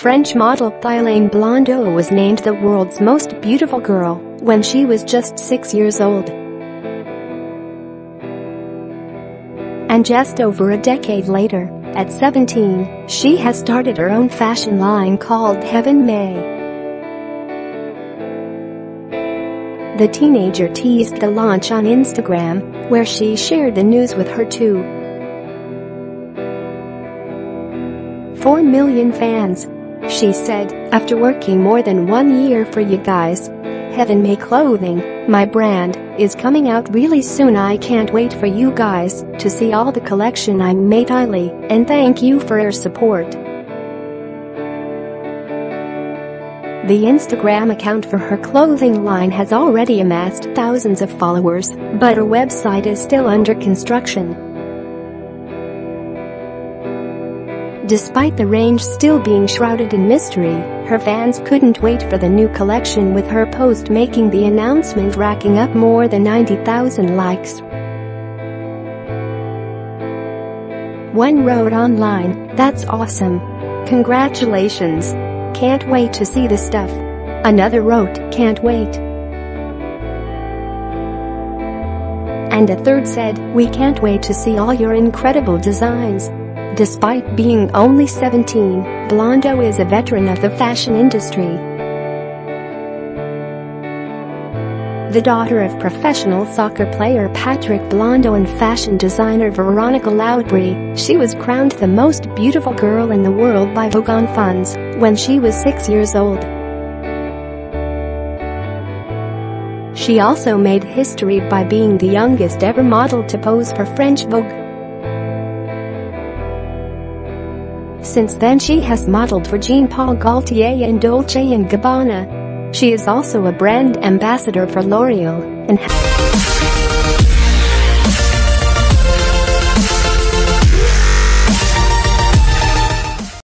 French model Thylane Blondeau was named the world's most beautiful girl when she was just six years old. And just over a decade later, at 17, she has started her own fashion line called Heaven May. The teenager teased the launch on Instagram, where she shared the news with her two 4 million fans. She said, after working more than one year for you guys, Heaven May Clothing, my brand, is coming out really soon I can't wait for you guys to see all the collection I made highly and thank you for your support. The Instagram account for her clothing line has already amassed thousands of followers, but her website is still under construction. Despite the range still being shrouded in mystery, her fans couldn't wait for the new collection with her post making the announcement racking up more than 90,000 likes. One wrote online, that's awesome. Congratulations. Can't wait to see the stuff. Another wrote, can't wait. And a third said, we can't wait to see all your incredible designs. Despite being only 17, Blondeau is a veteran of the fashion industry. The daughter of professional soccer player Patrick Blondeau and fashion designer Veronika Loubry, she was crowned the most beautiful girl in the world by Vogue Enfants when she was six years old. She also made history by being the youngest ever model to pose for French Vogue. Since then she has modeled for Jean-Paul Gaultier and Dolce & Gabbana. She is also a brand ambassador for L'Oreal and